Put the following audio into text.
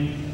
and